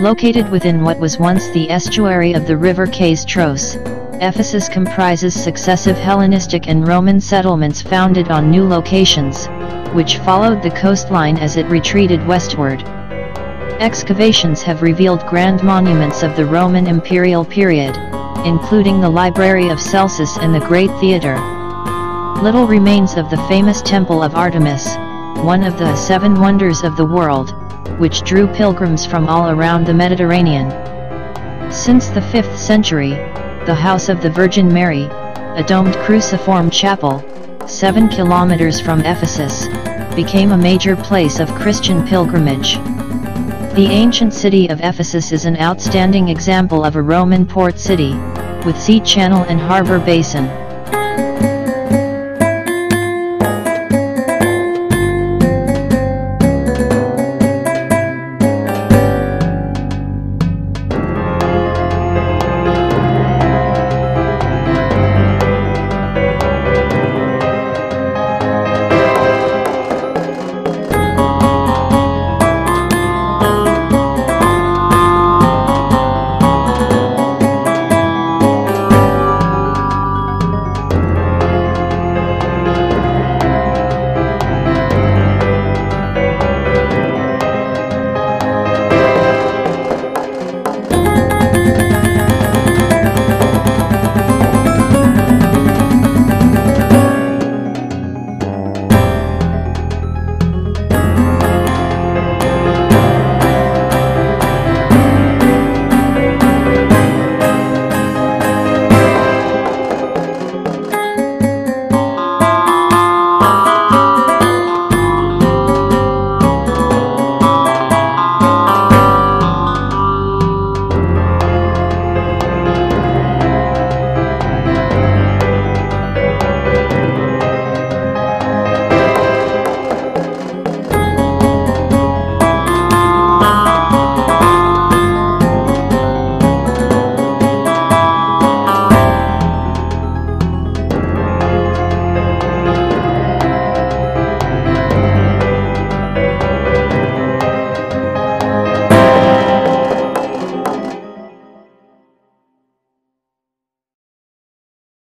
Located within what was once the estuary of the river Kaystros, Ephesus comprises successive Hellenistic and Roman settlements founded on new locations, which followed the coastline as it retreated westward. Excavations have revealed grand monuments of the Roman imperial period, including the Library of Celsus and the Great Theatre. Little remains of the famous Temple of Artemis, one of the seven wonders of the world, which drew pilgrims from all around the Mediterranean. Since the 5th century, the House of the Virgin Mary, a domed cruciform chapel, 7 kilometers from Ephesus, became a major place of Christian pilgrimage. The ancient city of Ephesus is an outstanding example of a Roman port city, with sea channel and harbor basin.